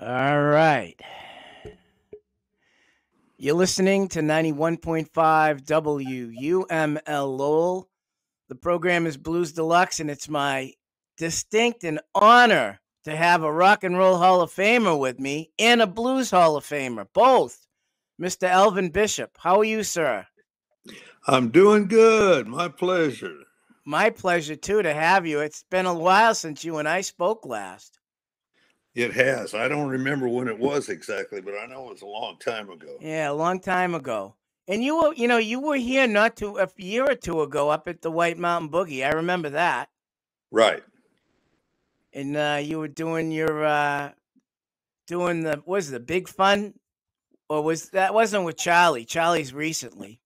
All right. You're listening to 91.5 WUML Lowell. The program is Blues Deluxe, and it's my distinct and honor to have a Rock and Roll Hall of Famer with me and a Blues Hall of Famer, both. Mr. Elvin Bishop, how are you, sir? I'm doing good. My pleasure. My pleasure, too, to have you. It's been a while since you and I spoke last. It has. I don't remember when it was exactly, but I know it was a long time ago. Yeah, a long time ago. And you were, you know, you were here not too a year or two ago up at the White Mountain Boogie. I remember that. Right. And uh, you were doing your uh, doing the was the big fun, or was that wasn't with Charlie? Charlie's recently.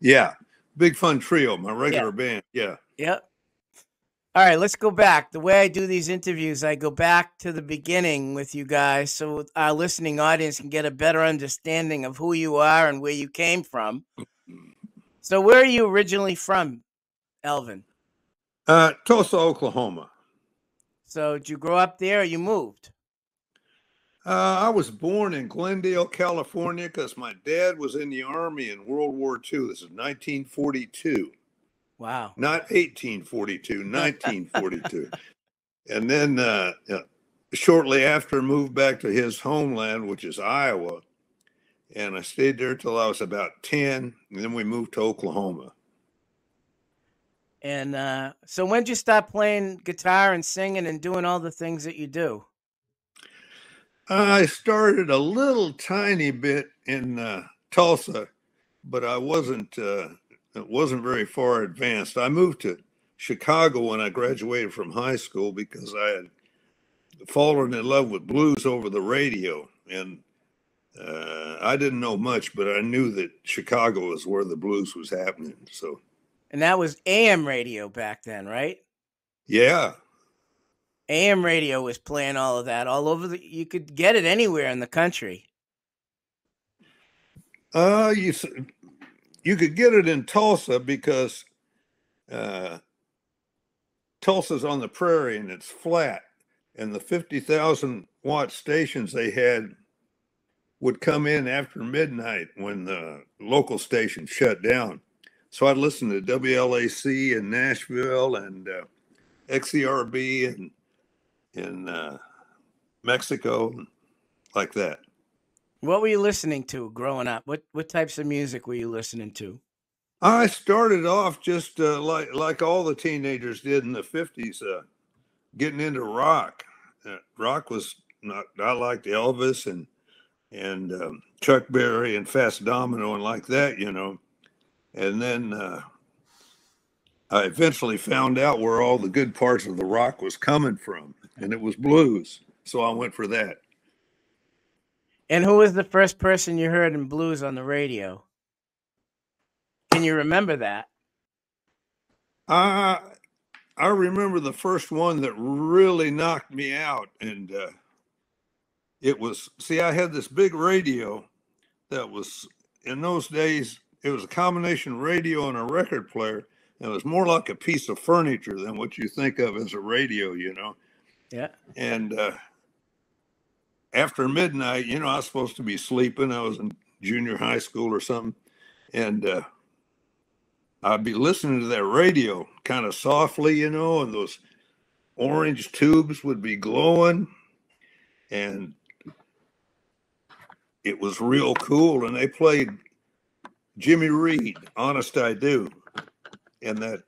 Yeah, big fun trio, my regular yeah. band. Yeah. Yep. All right, let's go back. The way I do these interviews, I go back to the beginning with you guys so our listening audience can get a better understanding of who you are and where you came from. So, where are you originally from, Elvin? Uh, Tulsa, Oklahoma. So, did you grow up there or you moved? Uh, I was born in Glendale, California, because my dad was in the Army in World War II. This is 1942. Wow. Not 1842, 1942. and then uh, shortly after, moved back to his homeland, which is Iowa. And I stayed there till I was about 10. And then we moved to Oklahoma. And uh, so when did you stop playing guitar and singing and doing all the things that you do? I started a little tiny bit in uh, Tulsa, but I wasn't uh, it wasn't very far advanced. I moved to Chicago when I graduated from high school because I had fallen in love with blues over the radio. And uh, I didn't know much, but I knew that Chicago was where the blues was happening. So, and that was AM radio back then, right? Yeah. AM radio was playing all of that all over the. You could get it anywhere in the country. Uh, you you could get it in Tulsa because uh, Tulsa's on the prairie and it's flat, and the 50,000 watt stations they had would come in after midnight when the local station shut down. So I'd listen to WLAC in Nashville and uh, XERB in in uh, Mexico, like that. What were you listening to growing up? What what types of music were you listening to? I started off just uh, like like all the teenagers did in the fifties, uh, getting into rock. Uh, rock was not. I liked Elvis and and um, Chuck Berry and Fats Domino and like that, you know. And then uh, I eventually found out where all the good parts of the rock was coming from, and it was blues. So I went for that. And who was the first person you heard in blues on the radio? Can you remember that? Uh, I remember the first one that really knocked me out. And uh, it was, see, I had this big radio that was, in those days, it was a combination of radio and a record player. It was more like a piece of furniture than what you think of as a radio, you know? Yeah. And uh, after midnight, you know, I was supposed to be sleeping. I was in junior high school or something. And uh, I'd be listening to that radio kind of softly, you know, and those orange tubes would be glowing. And it was real cool. And they played Jimmy Reed, Honest I Do. And that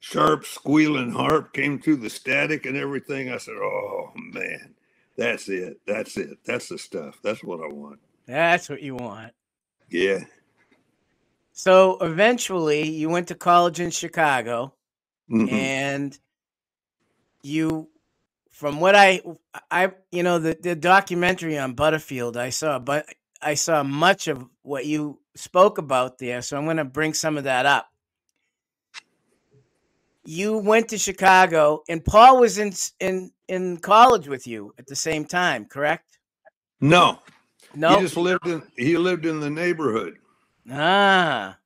sharp squealing harp came through the static and everything. I said, oh, man that's it. That's it. That's the stuff. That's what I want. That's what you want. Yeah. So eventually you went to college in Chicago mm-hmm. and you from what I I you know the, the documentary on Butterfield I saw but I saw much of what you spoke about there so I'm going to bring some of that up you went to Chicago, and Paul was in in in college with you at the same time, correct? No, no. He just lived in he lived in the neighborhood. Ah.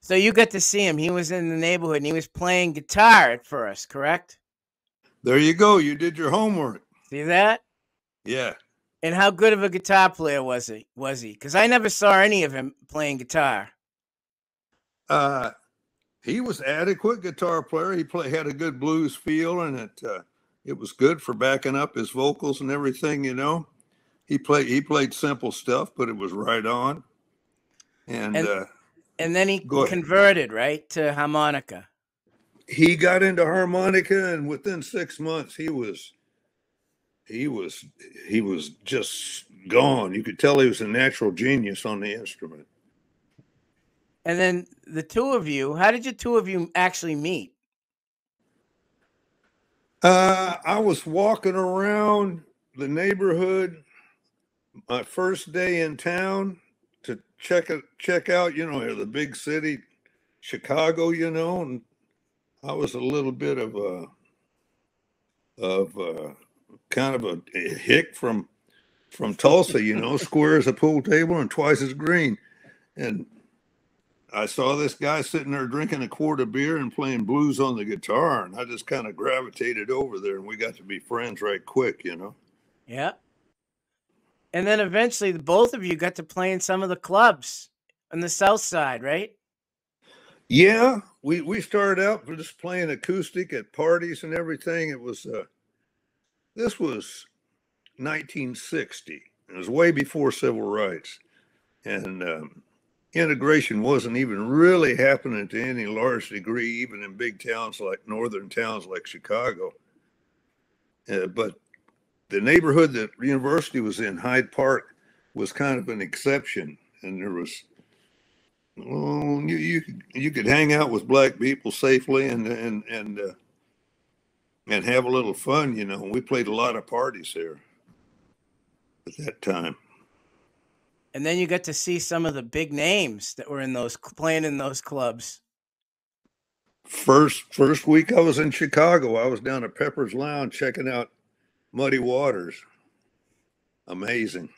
So you got to see him. He was in the neighborhood and he was playing guitar at first, correct? There you go. You did your homework. See that? Yeah. And how good of a guitar player was he? Was he? Because I never saw any of him playing guitar. Uh, he was adequate guitar player. He play had a good blues feel, and it uh, it was good for backing up his vocals and everything. You know, he played he played simple stuff, but it was right on. And And- uh, And then he converted, right, to harmonica. he got into harmonica, and within six months, he was he was he was just gone. You could tell he was a natural genius on the instrument. And then the two of you, how did you two of you actually meet? Uh, I was walking around the neighborhood my first day in town to check it, check out, you know, the big city, Chicago, you know, and I was a little bit of a of a, kind of a, hick from from Tulsa, you know, square as a pool table and twice as green, and I saw this guy sitting there drinking a quart of beer and playing blues on the guitar, and I just kind of gravitated over there, and we got to be friends right quick, you know. Yeah. And then eventually the both of you got to play in some of the clubs on the south side, right? Yeah, we we started out just playing acoustic at parties and everything. It was uh, this was 1960. It was way before civil rights, and um, integration wasn't even really happening to any large degree, even in big towns like northern towns like Chicago. Uh, but the neighborhood that the university was in, Hyde Park, was kind of an exception, and there was you you could- you could hang out with black people safely and and and uh, and have a little fun. You know, we played a lot of parties there at that time. And then you get to see some of the big names that were in those playing in those clubs. First first week I was in Chicago, I was down at Pepper's Lounge checking out Muddy Waters. Amazing.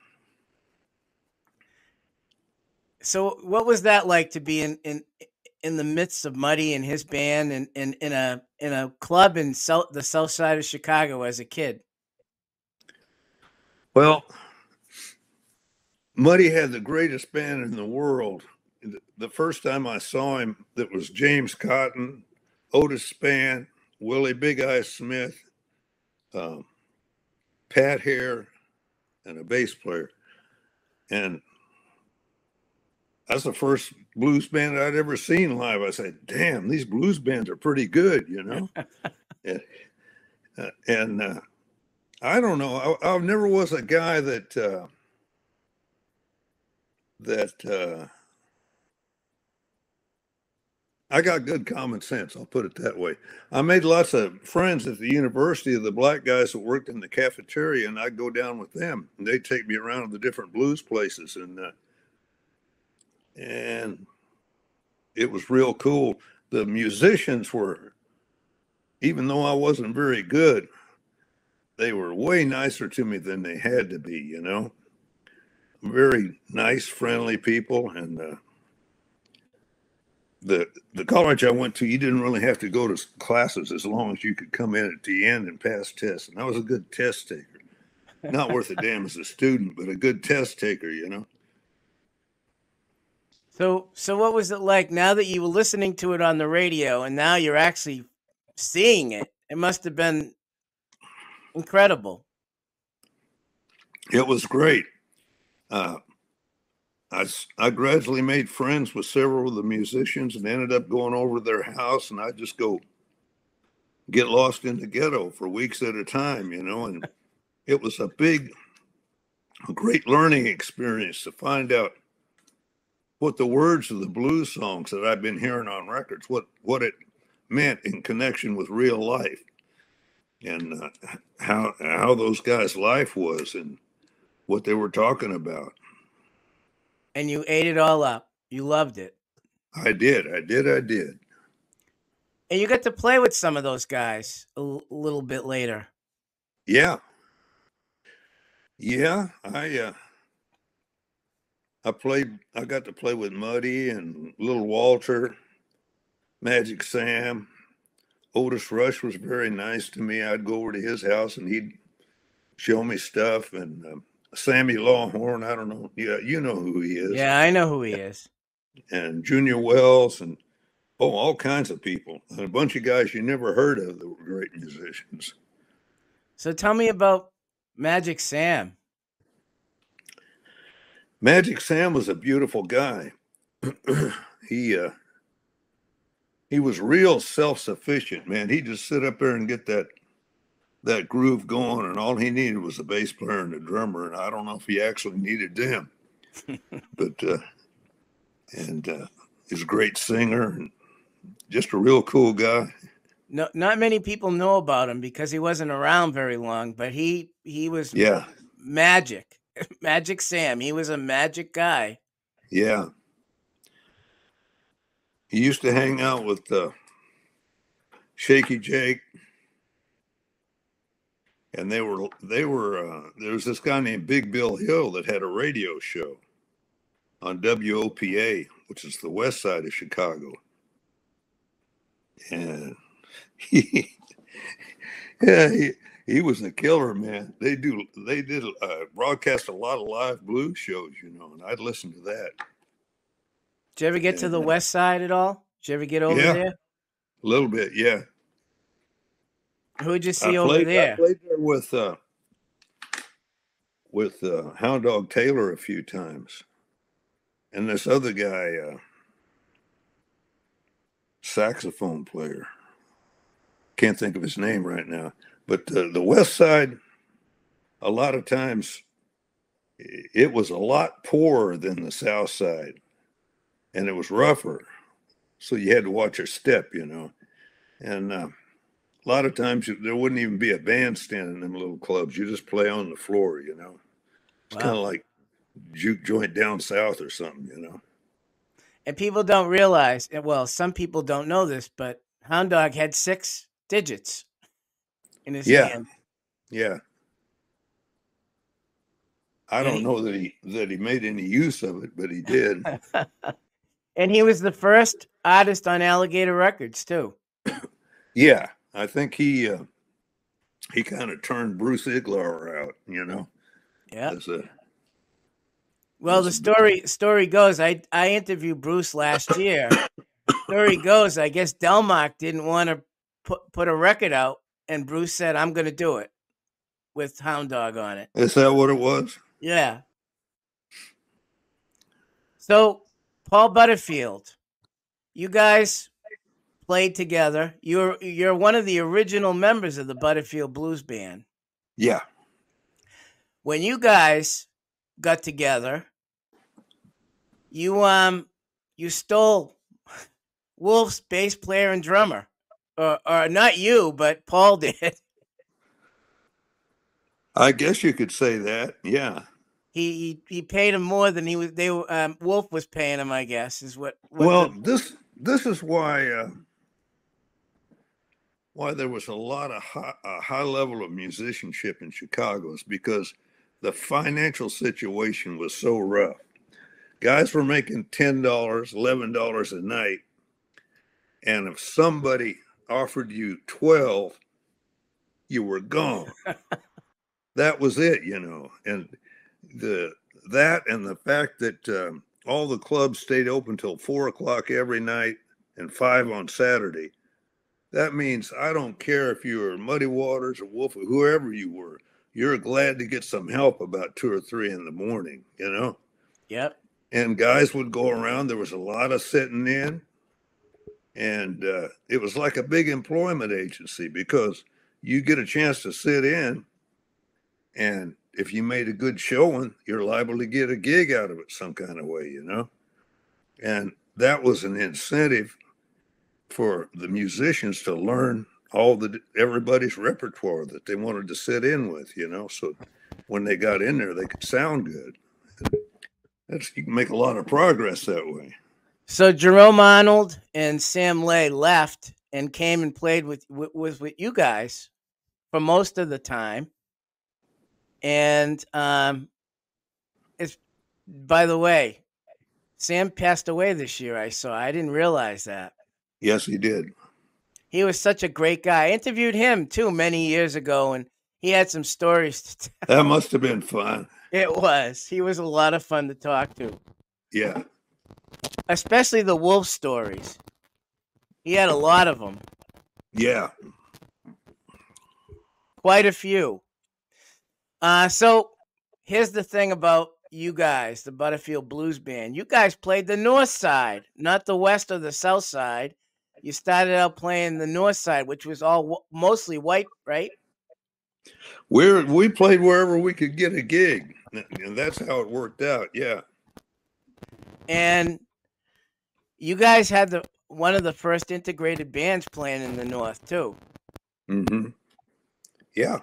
So what was that like to be in in in the midst of Muddy and his band and in, in a in a club in south, the south side of Chicago as a kid? Well, Muddy had the greatest band in the world. The- first time I saw him, that was James Cotton, Otis Spann, Willie Big Eye Smith, um, Pat Hare, and a bass player. And that's the first blues band I'd ever seen live. I said, "Damn, these blues bands are pretty good," you know. and uh, and uh, I don't know. I, I never was a guy that uh, that uh, I got good common sense. I'll put it that way. I made lots of friends at the university of the black guys that worked in the cafeteria, and I'd go down with them, and they'd take me around to the different blues places, and uh, and it was real cool. The musicians were, even though I wasn't very good, they were way nicer to me than they had to be, you know. Very nice, friendly people, and uh, the the college I went to, you didn't really have to go to classes as long as you could come in at the end and pass tests, and I was a good test taker. Not worth a damn as a student, but a good test taker, you know. So so what was it like now that you were listening to it on the radio and now you're actually seeing it? It must have been incredible. It was great. Uh, I, I gradually made friends with several of the musicians and ended up going over to their house and I just go get lost in the ghetto for weeks at a time, you know, and it was a big, a great learning experience to find out what the words of the blues songs that I've been hearing on records, what, what it meant in connection with real life and uh, how, how those guys' life was and what they were talking about. And you ate it all up. You loved it. I did, I did, I did. And you got to play with some of those guys a l- little bit later. Yeah. Yeah, I uh I played I got to play with Muddy and Little Walter, Magic Sam. Otis Rush was very nice to me. I'd go over to his house and he'd show me stuff. And um, Sammy Lawhorn, I don't know. Yeah, you know who he is. Yeah, I know who he is. And Junior Wells and oh, all kinds of people. And a bunch of guys you never heard of that were great musicians. So tell me about Magic Sam. Magic Sam was a beautiful guy. he uh he was real self-sufficient, man. He just sit up there and get that that groove going, and all he needed was a bass player and a drummer. And I don't know if he actually needed them, but uh, and uh, he's a great singer and just a real cool guy. No, not many people know about him because he wasn't around very long. But he he was yeah magic, magic Sam. He was a magic guy. Yeah, he used to hang out with uh, Shaky Jake, and they were they were uh, there was this guy named Big Bill Hill that had a radio show on WOPA, which is the west side of Chicago, and he yeah he, he was a killer man. They do they did uh, broadcast a lot of live blues shows, you know, and I'd listen to that. Did you ever get to the west side at all? Did you ever get over Yeah. there? A little bit, yeah. Who'd you I see over played, I there? played there with uh, with uh, Hound Dog Taylor a few times, and this other guy, uh, saxophone player. Can't think of his name right now, but uh, the West Side, a lot of times, it was a lot poorer than the South Side, and it was rougher, so you had to watch your step, you know, and. Uh, a lot of times there wouldn't even be a bandstand in them little clubs. You just play on the floor, you know. It's Wow. kind of like juke joint down south or something, you know. And people don't realize, well, some people don't know this, but Hound Dog had six digits in his Yeah. hand. Yeah. I And don't he- know that he that he made any use of it, but he did. and he was the first artist on Alligator Records, too. yeah, I think he uh, he kind of turned Bruce Iglauer out, you know, Yeah. a Well, the big- story story goes, I I interviewed Bruce last year. story goes, I guess Delmark didn't want to put put a record out, and Bruce said, "I'm going to do it with Hound Dog on it." Is that what it was? Yeah. So, Paul Butterfield, you guys played together. You're you're one of the original members of the Butterfield Blues Band. Yeah. When you guys got together, you um you stole Wolf's bass player and drummer. Or, or not you, but Paul did. I guess you could say that. Yeah. He he, he paid him more than he was. They um, Wolf was paying him. I guess is what. what well the- this this is why uh, why there was a lot of high, a high level of musicianship in Chicago is because the financial situation was so rough. Guys were making ten dollars, eleven dollars a night, and if somebody offered you twelve, you were gone. that was it, you know, and the that and the fact that um, all the clubs stayed open till four o'clock every night and five on Saturday. That means I don't care if you were Muddy Waters or Wolf or whoever you were, you're glad to get some help about two or three in the morning, you know? Yep. And guys would go around. There was a lot of sitting in. And uh, it was like a big employment agency because you get a chance to sit in. And if you made a good showing, you're liable to get a gig out of it some kind of way, you know? And that was an incentive for the musicians to learn all the everybody's repertoire that they wanted to sit in with, you know. So when they got in there, they could sound good. That's you can make a lot of progress that way. So Jerome Arnold and Sam Lay left and came and played with with, with, you guys for most of the time. And um, it's by the way, Sam passed away this year. I saw. I didn't realize that. Yes, he did. He was such a great guy. I interviewed him too many years ago, and he had some stories to tell. That must have been fun. It was. He was a lot of fun to talk to. Yeah. Especially the wolf stories. He had a lot of them. Yeah. Quite a few. Uh, so here's the thing about you guys, the Butterfield Blues Band. You guys played the north side, not the west or the south side. You started out playing the north side, which was all w- mostly white, right? We're we played wherever we could get a gig, and that's how it worked out. Yeah. And you guys had the one of the first integrated bands playing in the north too. Mm-hmm. Yeah.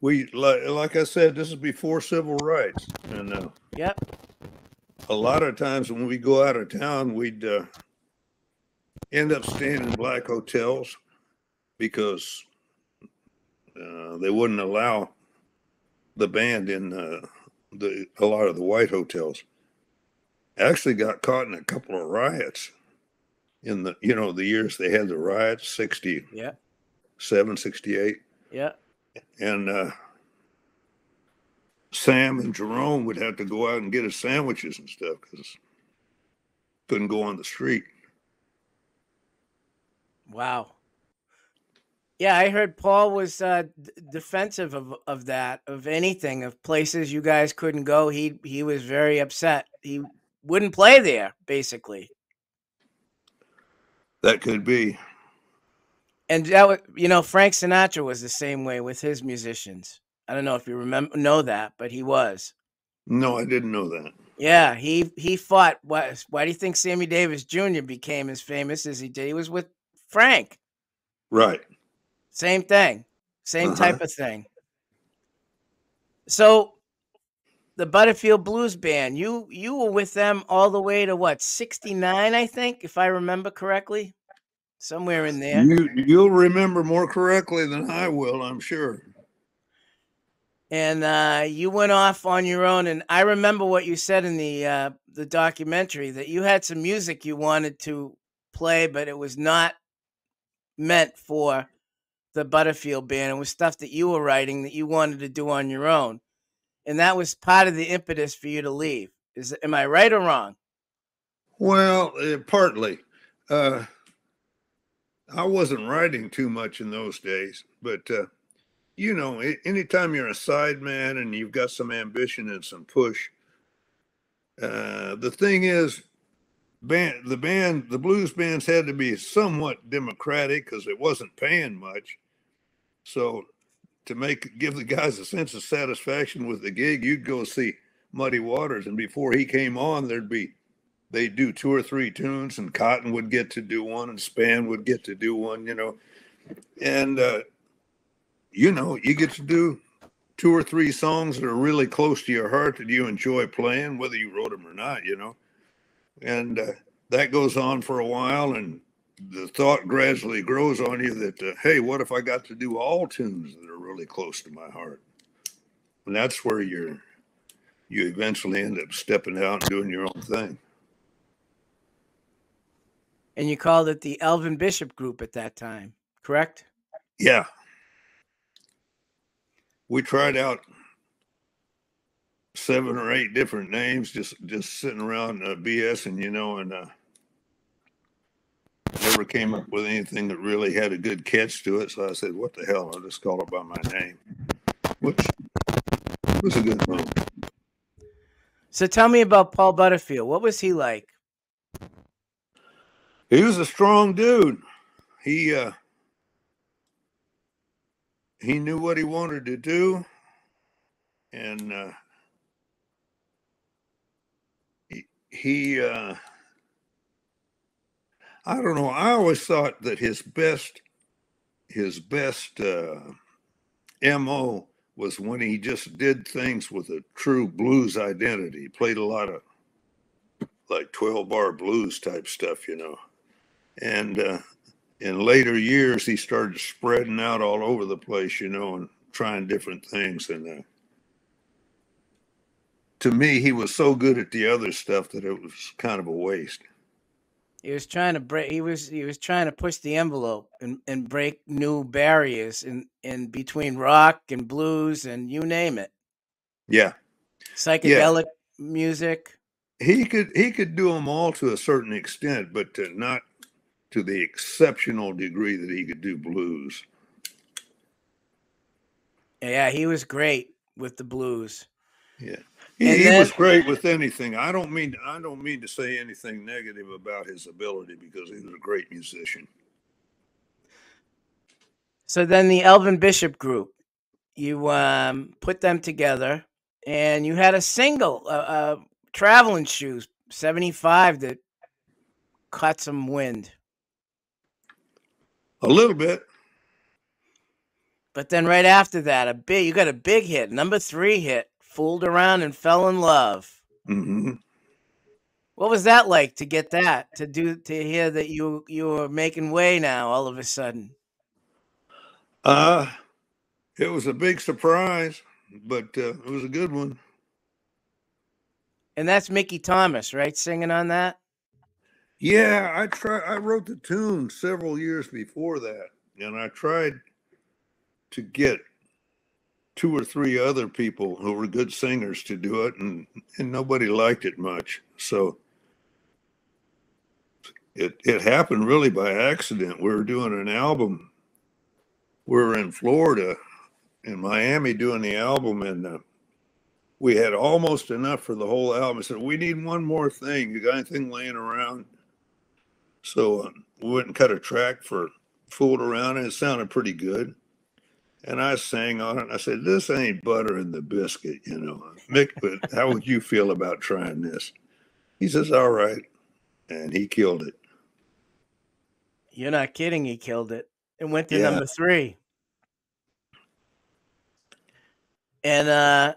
We like, like I said, this is before civil rights, and uh, Yep. a lot of times when we go out of town, we'd uh, end up staying in black hotels because uh, they wouldn't allow the band in uh, the a lot of the white hotels. Actually, got caught in a couple of riots in the you know the years they had the riots 60 Yeah. 768 Yeah. and uh, Sam and Jerome would have to go out and get us sandwiches and stuff because couldn't go on the street. Wow. Yeah, I heard Paul was uh, d- defensive of, of that, of anything, of places you guys couldn't go. He he was very upset. He wouldn't play there, basically. That could be. And that was, you know, Frank Sinatra was the same way with his musicians. I don't know if you remember know that, but he was. No, I didn't know that. Yeah, he he fought. Why, why do you think Sammy Davis Jr. became as famous as he did? He was with Frank. Right. Same thing, same Uh-huh. type of thing. So, the Butterfield Blues Band, you you were with them all the way to what sixty nine, I think, if I remember correctly, somewhere in there. You you'll remember more correctly than I will, I'm sure. and uh, you went off on your own. And I remember what you said in the uh, the documentary that you had some music you wanted to play, but it was not meant for the Butterfield band. It was stuff that you were writing that you wanted to do on your own, and that was part of the impetus for you to leave. Is am I right or wrong? Well, uh, partly. Uh, I wasn't writing too much in those days, but uh, you know, anytime you're a side man and you've got some ambition and some push, uh, the thing is, band the band the blues bands had to be somewhat democratic because it wasn't paying much. So to make give the guys a sense of satisfaction with the gig, you'd go see Muddy Waters, and before he came on, there'd be they'd do two or three tunes, and Cotton would get to do one, and Spann would get to do one, you know, and uh, you know you get to do two or three songs that are really close to your heart that you enjoy playing, whether you wrote them or not, you know, and uh, that goes on for a while, and the thought gradually grows on you that uh, hey, what if I got to do all tunes that are really close to my heart? And that's where you're you eventually end up stepping out and doing your own thing. And you called it the Elvin Bishop Group at that time, correct? Yeah. We tried out seven or eight different names, just just sitting around uh, and you know, and uh, never came up with anything that really had a good catch to it. So I said, "What the hell? I'll just call it by my name," which was a good move. So tell me about Paul Butterfield. What was he like? He was a strong dude. He uh he knew what he wanted to do and uh he, uh I don't know. I always thought that his best his best uh MO was when he just did things with a true blues identity. He played a lot of like 12 bar blues type stuff, you know and uh, in later years he started spreading out all over the place you know and trying different things and uh, to me he was so good at the other stuff that it was kind of a waste He was trying to break. He was he was trying to push the envelope and, and break new barriers in in between rock and blues and you name it. Yeah, psychedelic yeah. music. He could he could do them all to a certain extent, but to not to the exceptional degree that he could do blues. Yeah, he was great with the blues. Yeah. He, he was great with anything. I don't mean I don't mean to say anything negative about his ability because he was a great musician. So then the Elvin Bishop group, you um, put them together, and you had a single, uh, uh, traveling shoes, seventy five that caught some wind. A little bit. But then right after that, a big you got a big hit, number three hit, fooled around and fell in love. Mm-hmm. What was that like to get that to do to hear that you you were making way now all of a sudden? Uh it was a big surprise, but uh, it was a good one. And that's Mickey Thomas, right, singing on that? Yeah, I try. I wrote the tune several years before that, and I tried to get two or three other people who were good singers to do it, and, and nobody liked it much. So it it happened really by accident. We were doing an album. We were in Florida, in Miami, doing the album, and uh, we had almost enough for the whole album. I said, "We need one more thing. You got anything laying around?" So um, we went and cut a track for "Fooled Around," and it sounded pretty good. And I sang on it. I said, This ain't butter in the biscuit, you know. Mick, but how would you feel about trying this? He says, All right. And he killed it. You're not kidding. He killed it. and went to yeah. number three. And uh,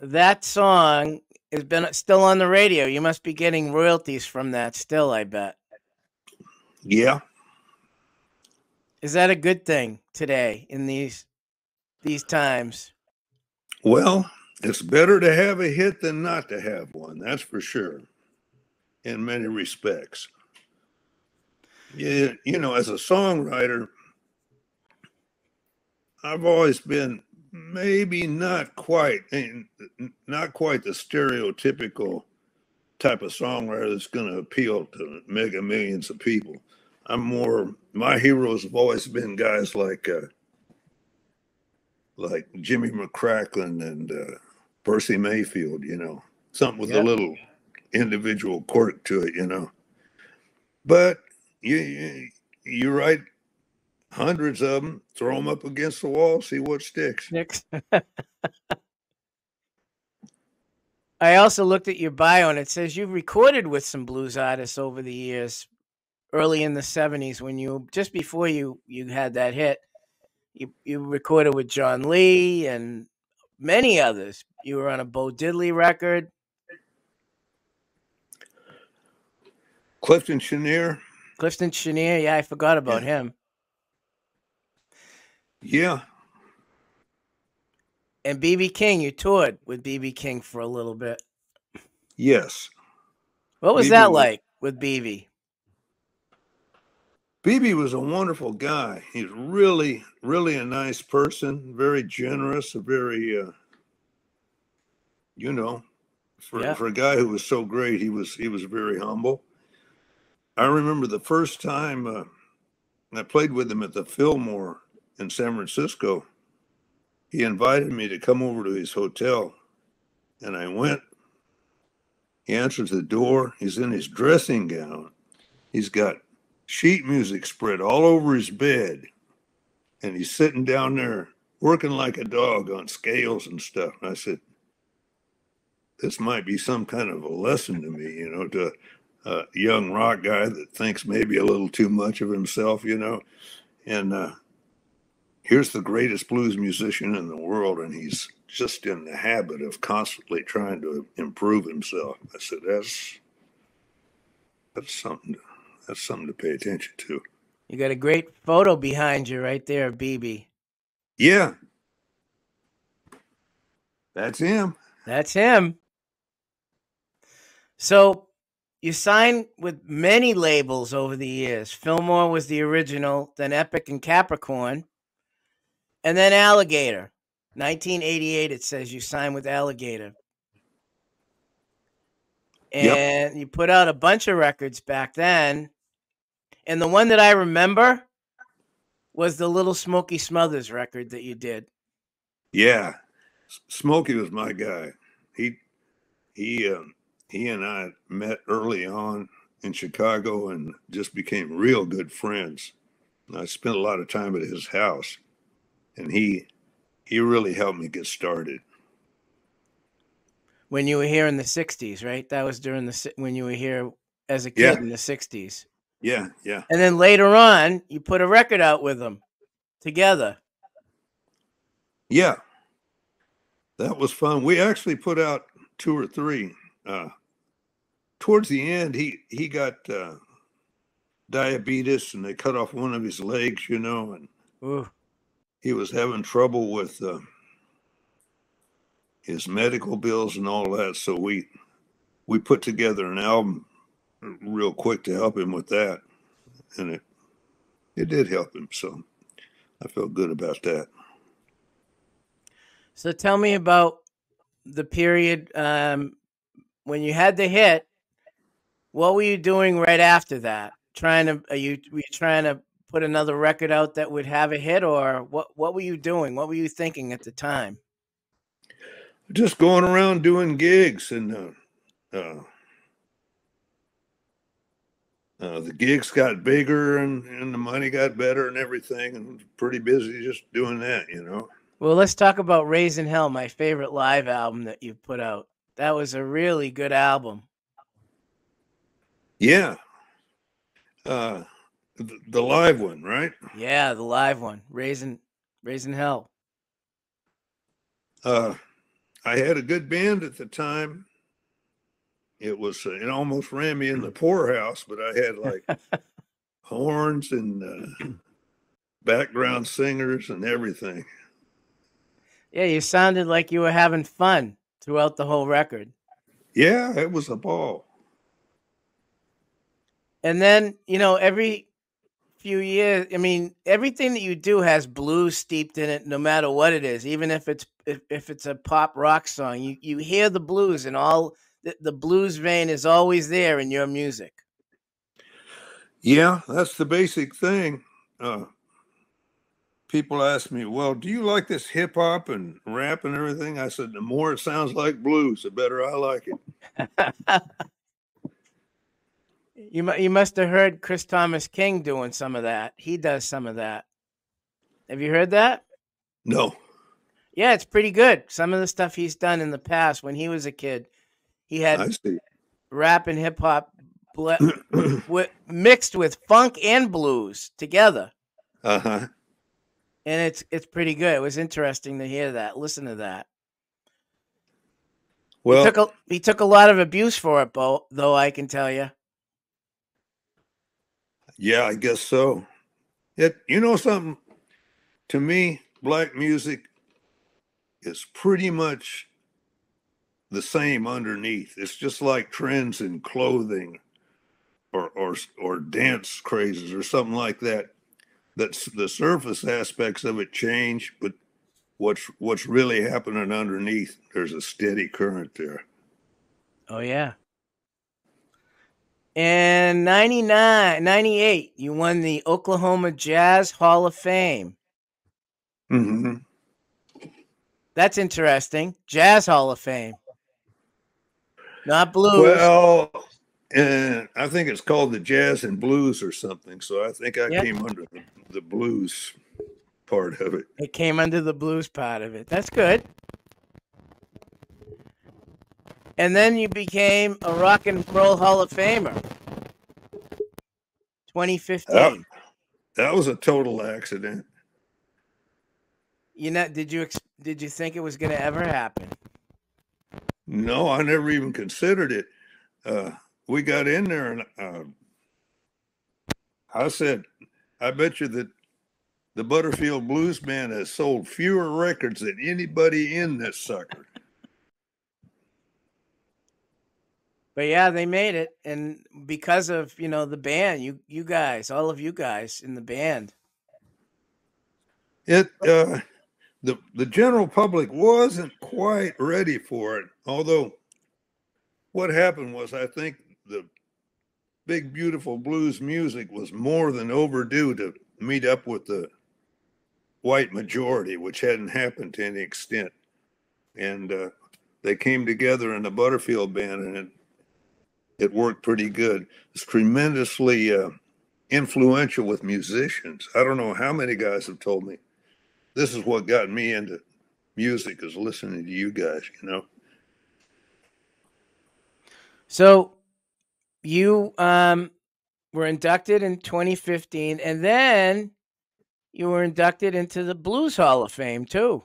that song has been still on the radio. You must be getting royalties from that still, I bet. Yeah, is that a good thing today in these these times? Well, it's better to have a hit than not to have one. That's for sure. In many respects. Yeah, you know, as a songwriter, I've always been maybe not quite not quite the stereotypical type of songwriter that's going to appeal to mega millions of people. I'm more my heroes have always been guys like uh, like Jimmy McCracklin and uh, Percy Mayfield, you know, something with yep. a little individual quirk to it, you know. But you, you you write hundreds of them, throw them up against the wall, see what sticks. Sticks. I also looked at your bio and it says you've recorded with some blues artists over the years early in the 70s when you just before you you had that hit you you recorded with John Lee and many others. You were on a Bo Diddley record. Clifton Chenier. Clifton Chenier yeah I forgot about yeah. him. Yeah. And BB King you toured with BB King for a little bit. Yes. What was that like with BB BB was a wonderful guy. He's really, really a nice person, very generous, a very, uh, you know, for, yeah. for a guy who was so great, he was he was very humble. I remember the first time uh, I played with him at the Fillmore in San Francisco. He invited me to come over to his hotel, and I went. He answers the door. He's in his dressing gown. He's got sheet music spread all over his bed. And he's sitting down there working like a dog on scales and stuff. And I said, this might be some kind of a lesson to me, you know, to a young rock guy that thinks maybe a little too much of himself, you know. And uh, here's the greatest blues musician in the world, and he's just in the habit of constantly trying to improve himself. I said, that's that's something to that's something to pay attention to. You got a great photo behind you right there, BB. Yeah. That's him. That's him. So you signed with many labels over the years. Fillmore was the original, then Epic and Capricorn, and then Alligator. 1988, it says you signed with Alligator. And yep. you put out a bunch of records back then. And the one that I remember was the Little Smokey Smothers record that you did. Yeah. Smokey was my guy. He he um, he and I met early on in Chicago and just became real good friends. And I spent a lot of time at his house, and he he really helped me get started. When you were here in the '60s, right? That was during the when you were here as a kid yeah. in the '60s. Yeah, yeah. And then later on, you put a record out with them together. Yeah, that was fun. We actually put out two or three. Uh, towards the end, he he got uh, diabetes, and they cut off one of his legs. You know, and Ooh. he was having trouble with uh, his medical bills and all that. So we we put together an album real quick to help him with that, and it it did help him. So I felt good about that. So tell me about the period um, when you had the hit. What were you doing right after that? Trying to are you were you trying to put another record out that would have a hit, or what? What were you doing? What were you thinking at the time? Just going around doing gigs and uh, uh, uh, the gigs got bigger and, and the money got better and everything, and pretty busy just doing that, you know. Well, let's talk about Raising Hell, my favorite live album that you put out. That was a really good album. Yeah. Uh the, the live one, right? Yeah, the live one. Raising Raising Hell. Uh I had a good band at the time. It was uh, it almost ran me in the poorhouse, but I had like horns and uh, background singers and everything. Yeah, you sounded like you were having fun throughout the whole record. Yeah, it was a ball. And then, you know, every few years, I mean, everything that you do has blues steeped in it no matter what it is, even if it's if, if it's a pop rock song. You you hear the blues and all the, the blues vein is always there in your music. Yeah, that's the basic thing. Uh, people ask me, well, do you like this hip hop and rap and everything? I said, the more it sounds like blues, the better I like it. you, you must have heard Chris Thomas King doing some of that. He does some of that. Have you heard that? No. Yeah, it's pretty good. Some of the stuff he's done in the past when he was a kid, he had rap and hip hop mixed with funk and blues together. Uh huh and it's it's pretty good. It was interesting to hear that. Listen to that. Well, he took a, he took a lot of abuse for it, Bo, though I can tell you. Yeah, I guess so. It you know something to me, black music is pretty much the same underneath. It's just like trends in clothing or or or dance crazes or something like that that's the surface aspects of it change, but what's what's really happening underneath, there's a steady current there. Oh yeah. And 99, 98, you won the Oklahoma Jazz Hall of Fame. Mm-hmm. That's interesting. Jazz Hall of Fame. Not blues. Well, and I think it's called the Jazz and Blues or something. So I think I came under the, the blues part of it. It came under the blues part of it. That's good. And then you became a rock and roll Hall of Famer. 2015. That, that was a total accident. You know, did you did you think it was going to ever happen? No, I never even considered it. Uh, we got in there and uh, I said, I bet you that the Butterfield Blues Band has sold fewer records than anybody in this sucker. But yeah, they made it, and because of you know the band, you you guys, all of you guys in the band. It uh, the the general public wasn't quite ready for it. Although, what happened was, I think the big beautiful blues music was more than overdue to meet up with the white majority, which hadn't happened to any extent. And uh, they came together in the Butterfield band, and it it worked pretty good. It's tremendously uh, influential with musicians. I don't know how many guys have told me this is what got me into music is listening to you guys. You know. So you um, were inducted in 2015, and then you were inducted into the Blues Hall of Fame too.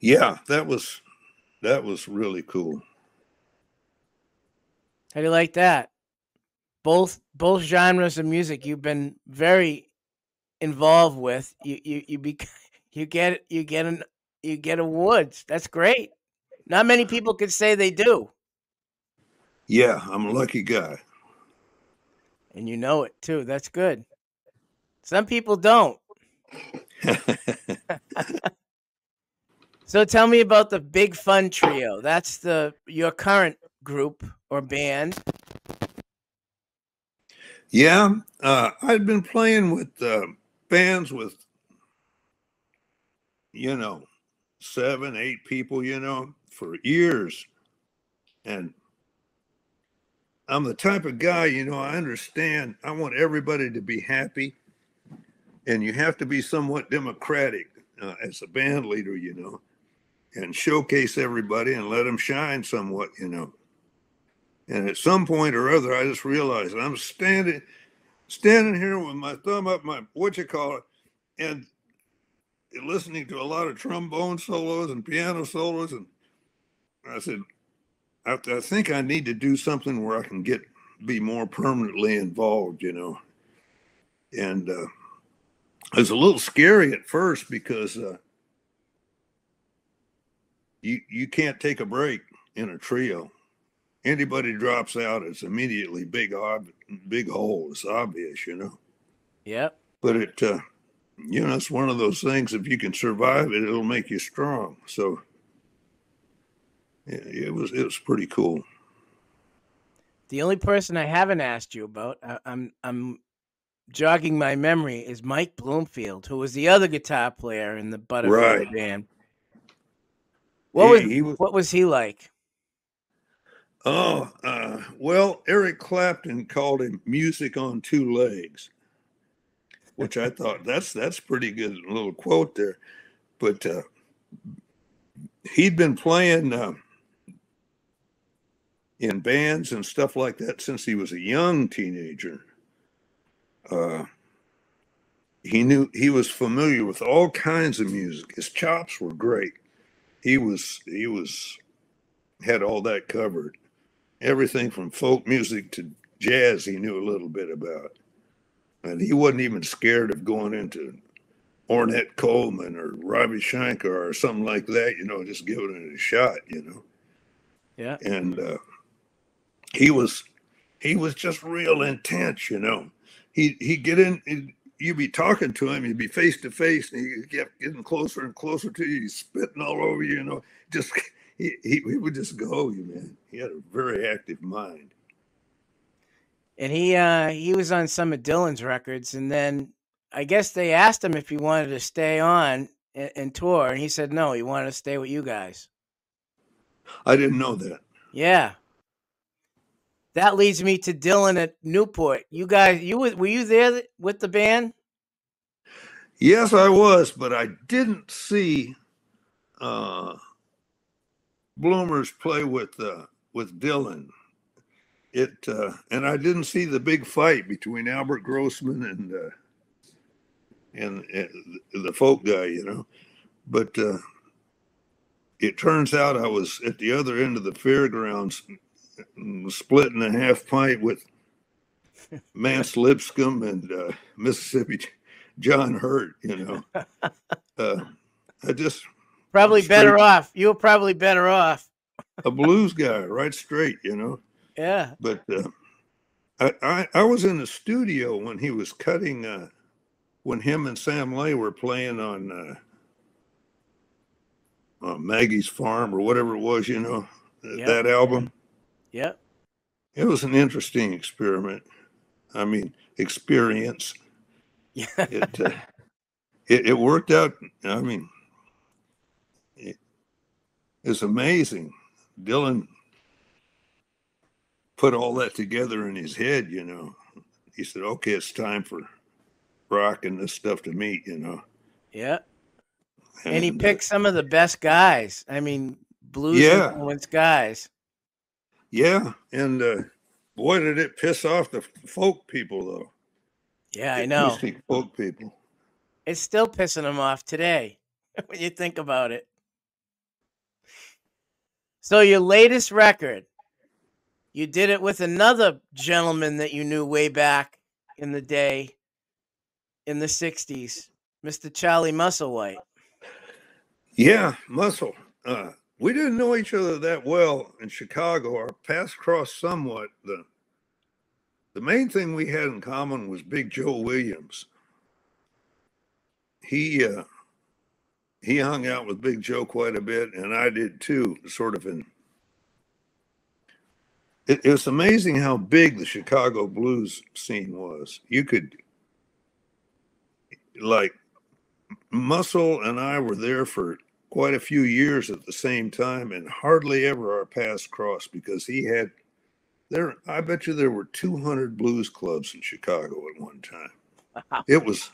Yeah, that was that was really cool. How do you like that? Both both genres of music you've been very involved with. You you you be you get you get an you get awards. That's great. Not many people could say they do. Yeah, I'm a lucky guy. And you know it too. That's good. Some people don't. so tell me about the Big Fun Trio. That's the your current group or band. Yeah, uh, I'd been playing with uh, bands with, you know, seven, eight people, you know, for years. And I'm the type of guy, you know, I understand. I want everybody to be happy. And you have to be somewhat democratic uh, as a band leader, you know, and showcase everybody and let them shine somewhat, you know. And at some point or other, I just realized I'm standing, standing here with my thumb up my what you call it, and listening to a lot of trombone solos and piano solos, and I said, I, I think I need to do something where I can get be more permanently involved, you know. And uh, it was a little scary at first because uh, you you can't take a break in a trio. Anybody drops out, it's immediately big ob- big hole. It's obvious, you know. Yep. But it, uh, you know, it's one of those things. If you can survive it, it'll make you strong. So it was it was pretty cool. The only person I haven't asked you about, I, I'm I'm jogging my memory, is Mike Bloomfield, who was the other guitar player in the Butterfield right. band. What he, was, he was what was he like? Oh, uh, well, Eric Clapton called him music on two legs, which I thought that's that's pretty good little quote there. But uh, he'd been playing uh, in bands and stuff like that since he was a young teenager. Uh, he knew he was familiar with all kinds of music. His chops were great. He was he was had all that covered. Everything from folk music to jazz he knew a little bit about. And he wasn't even scared of going into Ornette Coleman or Ravi Shankar or something like that, you know, just giving it a shot, you know. Yeah. And uh, he was he was just real intense, you know. He he get in you'd be talking to him, you'd be face to face, and he kept getting closer and closer to you, he's spitting all over you, you know. Just he, he, he would just go, you man. He had a very active mind. And he uh he was on some of Dylan's records, and then I guess they asked him if he wanted to stay on and, and tour, and he said no, he wanted to stay with you guys. I didn't know that. Yeah, that leads me to Dylan at Newport. You guys, you were you there with the band? Yes, I was, but I didn't see uh, Bloomers play with uh, with Dylan. It uh, and I didn't see the big fight between Albert Grossman and uh, and, and the folk guy, you know. But uh, it turns out I was at the other end of the fairgrounds splitting a half pint with Mance Lipscomb and uh, Mississippi John Hurt. You know, uh, I just probably better off. You were probably better off. a blues guy, right straight, you know. Yeah. But uh, I, I, I was in the studio when he was cutting uh, when him and Sam Lay were playing on uh, uh, Maggie's Farm or whatever it was, you know, yep. that album. Yep. It was an interesting experiment. I mean, experience. Yeah. it, uh, it, it worked out. I mean, it's amazing. Dylan put all that together in his head, you know. He said, okay, it's time for rock and this stuff to meet, you know. Yeah. And, and he uh, picked uh, some of the best guys. I mean, blues yeah. influenced guys. Yeah. And uh, boy, did it piss off the folk people, though. Yeah, the I know. Folk people. It's still pissing them off today when you think about it. So, your latest record, you did it with another gentleman that you knew way back in the day in the 60s, Mr. Charlie Musselwhite. Yeah, Muscle. Uh, we didn't know each other that well in Chicago. Our paths crossed somewhat. The, the main thing we had in common was Big Joe Williams. He uh, he hung out with Big Joe quite a bit, and I did too, sort of in it, it was amazing how big the Chicago blues scene was. You could like Muscle and I were there for quite a few years at the same time, and hardly ever our paths crossed because he had there. I bet you there were 200 blues clubs in Chicago at one time. It was,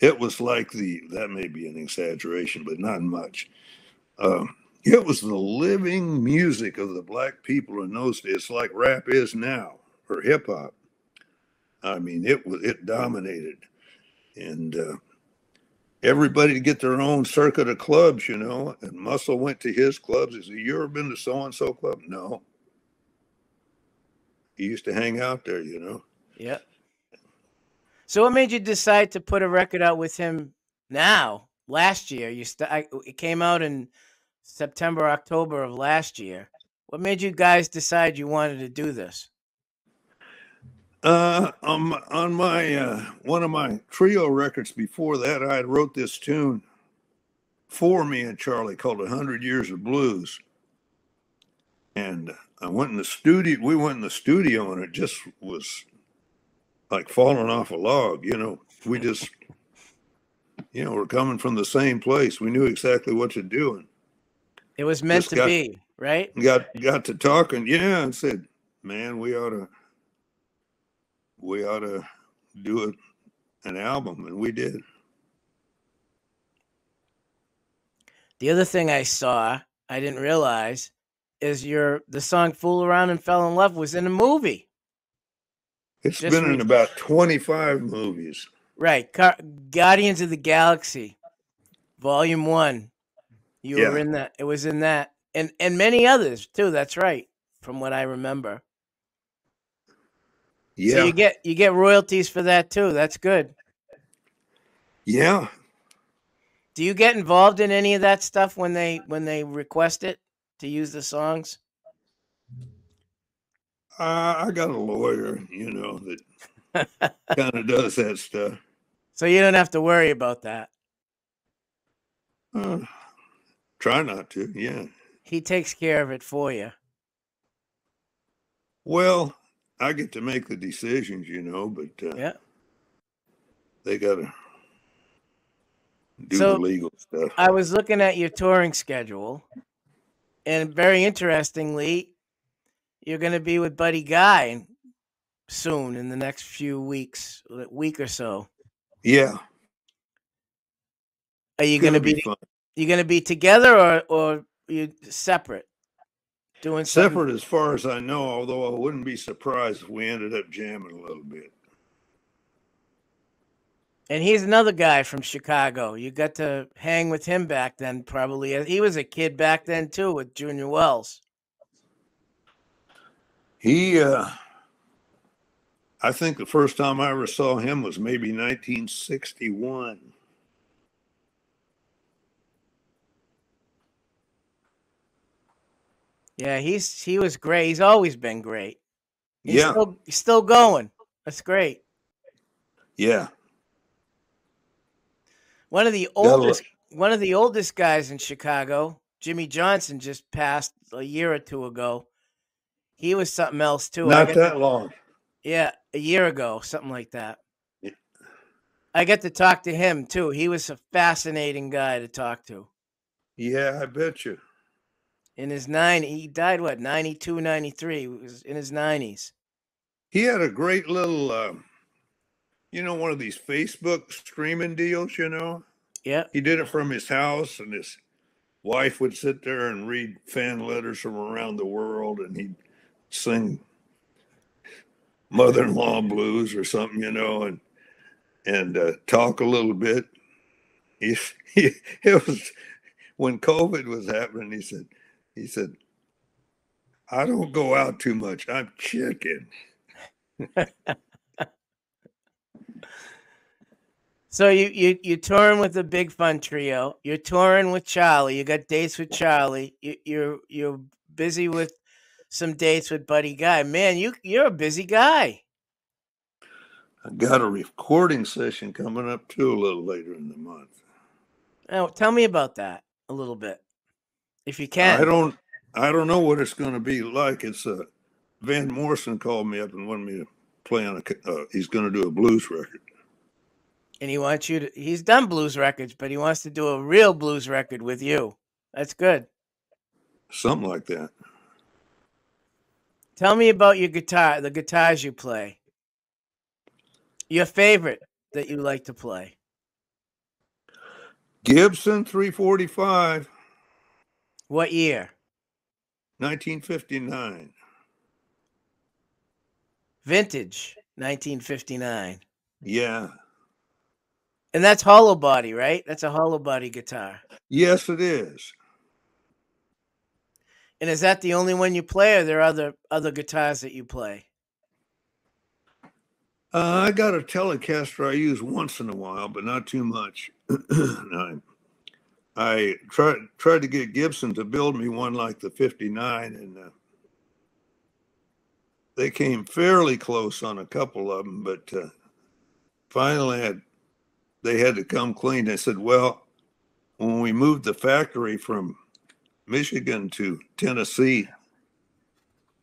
it was like the that may be an exaggeration, but not much. Um, it was the living music of the black people in those days, it's like rap is now or hip hop. I mean, it was it dominated, and uh, everybody to get their own circuit of clubs, you know. And Muscle went to his clubs. He said, "You ever been to so and so club?" No. He used to hang out there, you know. Yeah. So, what made you decide to put a record out with him now? Last year, you st- it came out in September, October of last year. What made you guys decide you wanted to do this? Uh, on my, on my uh, one of my trio records before that, I wrote this tune for me and Charlie called "A Hundred Years of Blues," and I went in the studio. We went in the studio, and it just was like falling off a log. You know, we just, you know, we're coming from the same place. We knew exactly what to do, and it was meant to got, be, right? Got got to talking, yeah, and said, "Man, we ought to, we ought to do it, an album," and we did. The other thing I saw, I didn't realize, is your the song "Fool Around and Fell in Love" was in a movie. It's Just been in about twenty-five movies. Right, Car- Guardians of the Galaxy, Volume One, you yeah. were in that. It was in that, and and many others too. That's right, from what I remember. Yeah. So you get you get royalties for that too. That's good. Yeah. Do you get involved in any of that stuff when they when they request it to use the songs? Uh, I got a lawyer, you know, that kind of does that stuff. So you don't have to worry about that. Uh, Try not to, yeah. He takes care of it for you. Well, I get to make the decisions, you know, but uh, yeah, they got to do so, the legal stuff. I was looking at your touring schedule, and very interestingly, you're going to be with Buddy Guy soon in the next few weeks, week or so. Yeah. Are you going to be? be you going to be together or or you separate? Doing something? separate as far as I know. Although I wouldn't be surprised if we ended up jamming a little bit. And he's another guy from Chicago. You got to hang with him back then, probably. He was a kid back then too, with Junior Wells. He, uh, I think the first time I ever saw him was maybe 1961. Yeah, he's he was great. He's always been great. He's yeah, still, he's still going. That's great. yeah. One of the oldest one of the oldest guys in Chicago, Jimmy Johnson, just passed a year or two ago. He was something else too. Not that to- long. yeah, a year ago, something like that. Yeah. I get to talk to him too. He was a fascinating guy to talk to. Yeah, I bet you. In his nine, he died what 92, 93. He was in his nineties. He had a great little, um, you know, one of these Facebook streaming deals. You know, Yeah, he did it from his house, and his wife would sit there and read fan letters from around the world, and he'd sing mother-in-law blues or something, you know, and and uh, talk a little bit. He, he it was when COVID was happening. He said, he said, I don't go out too much. I'm chicken. So you you you touring with the Big Fun Trio. You're touring with Charlie. You got dates with Charlie. You, you're you're busy with some dates with Buddy Guy. Man, you you're a busy guy. I got a recording session coming up too a little later in the month. Now, tell me about that a little bit, if you can. I don't I don't know what it's going to be like. It's uh, Van Morrison called me up and wanted me to play on a. Uh, he's going to do a blues record. and he wants you to. He's done blues records, but he wants to do a real blues record with you. That's good. something like that. Tell me about your guitar, the guitars you play. Your favorite that you like to play. Gibson 345, What year? 1959. Vintage, 1959. Yeah. And that's hollow body, right? That's a hollow body guitar. Yes, it is. And is that the only one you play, or are there other other guitars that you play? Uh, I got a Telecaster I use once in a while, but not too much. I, I tried tried to get Gibson to build me one like the 59, and uh, they came fairly close on a couple of them, but uh, finally had they had to come clean. They said, "Well, when we moved the factory from Michigan to Tennessee,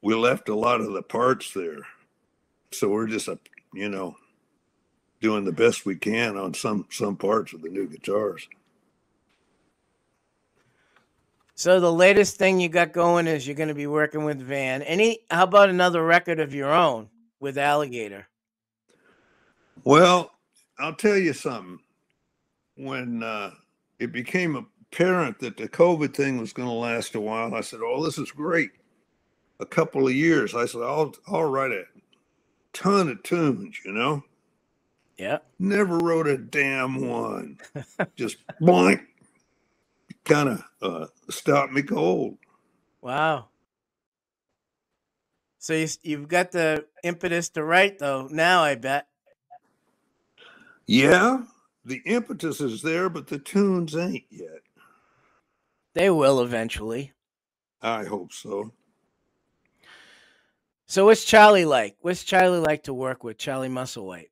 we left a lot of the parts there, so we're just a you know doing the best we can on some some parts of the new guitars." So the latest thing you got going is you're going to be working with Van. Any? How about another record of your own with Alligator? Well, I'll tell you something. When uh, it became apparent that the COVID thing was going to last a while, I said, "Oh, this is great." A couple of years, I said, "I'll I'll write a ton of tunes." You know, Yeah. never wrote a damn one. Just blank. Kind of uh, stopped me cold. Wow. So you, you've got the impetus to write, though. Now I bet. Yeah, the impetus is there, but the tunes ain't yet. They will eventually. I hope so. So what's Charlie like? What's Charlie like to work with? Charlie Musselwhite.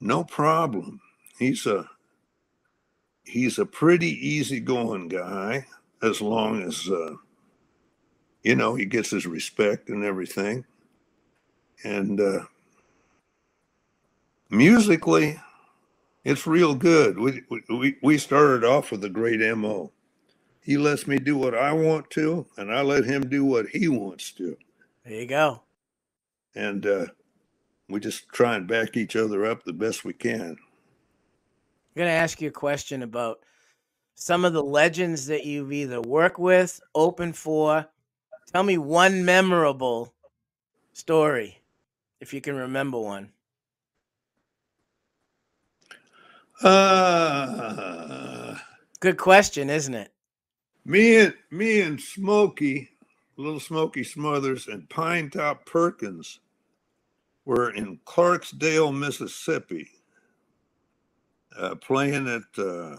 No problem. He's a he's a pretty easygoing guy as long as uh, you know he gets his respect and everything. And uh, musically, it's real good. We, we we started off with a great mo. He lets me do what I want to, and I let him do what he wants to. There you go. And uh, we just try and back each other up the best we can. I'm gonna ask you a question about some of the legends that you've either worked with, opened for. Tell me one memorable story, if you can remember one. Uh, Good question, isn't it? me and me and Smokey, little Smokey Smothers and Pinetop Perkins were in Clarksdale, Mississippi, uh, playing at uh,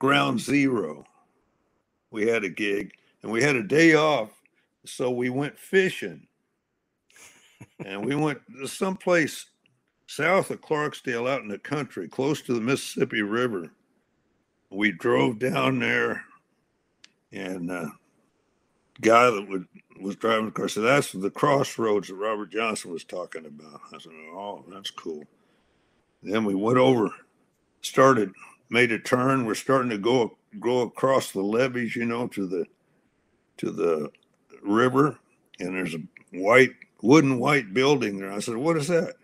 Ground Zero we had a gig and we had a day off. So we went fishing and we went someplace south of Clarksdale out in the country, close to the Mississippi River. We drove down there and uh, guy that would was driving the car said, That's the crossroads that Robert Johnson was talking about. I said, Oh, that's cool. Then we went over, started, made a turn. We're starting to go go across the levees, you know, to the to the river, and there's a white wooden white building there. I said, What is that?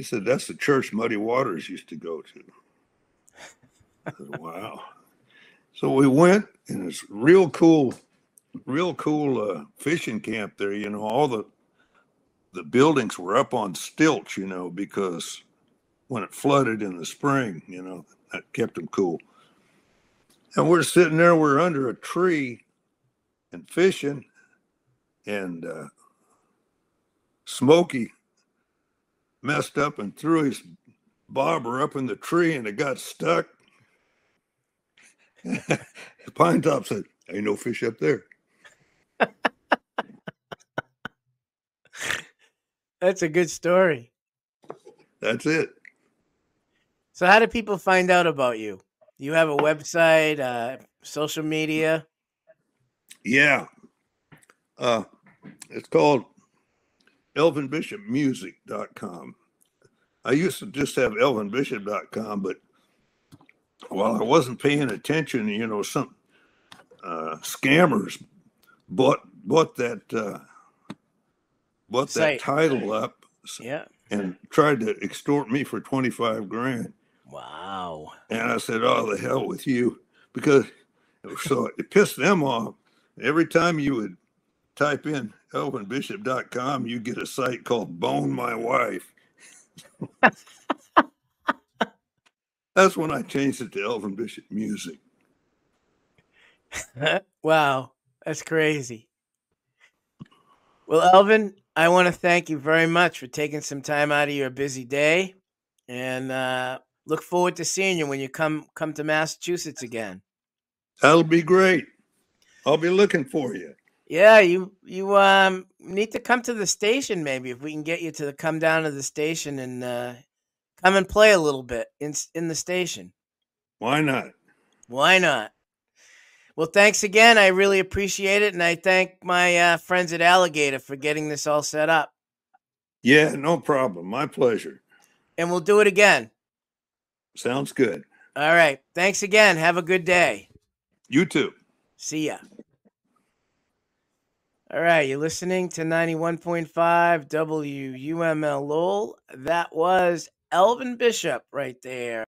He said, That's the church Muddy Waters used to go to. Said, Wow. So we went, and it's real cool real cool uh, fishing camp there. You know, all the the buildings were up on stilts. You know, because when it flooded in the spring, you know, that kept them cool. And we're sitting there. We're under a tree and fishing, and uh, Smokey messed up and threw his bobber up in the tree, and it got stuck. Pinetop said, "Ain't no fish up there." That's a good story. That's it. So, how do people find out about you? You have a website, uh, social media? Yeah. Uh, it's called elvinbishopmusic.com. I used to just have elvinbishop.com, but while I wasn't paying attention, you know, some uh, scammers bought bought that uh, bought that title up. Yeah. And tried to extort me for 25 grand. Wow. And I said, Oh, the hell with you. Because so it pissed them off. Every time you would type in elvinbishop.com, you get a site called Bone My Wife. That's when I changed it to Elvin Bishop Music. wow. That's crazy. Well, Elvin, I want to thank you very much for taking some time out of your busy day, and uh, look forward to seeing you when you come come to Massachusetts again. That'll be great. I'll be looking for you. Yeah, you you um need to come to the station maybe if we can get you to the, come down to the station and uh, come and play a little bit in in the station. Why not? Why not? Well, thanks again. I really appreciate it. And I thank my uh, friends at Alligator for getting this all set up. Yeah, no problem. My pleasure. And we'll do it again. Sounds good. All right. Thanks again. Have a good day. You too. See ya. All right, you're listening to 91.5 WUML Lowell. That was Elvin Bishop right there.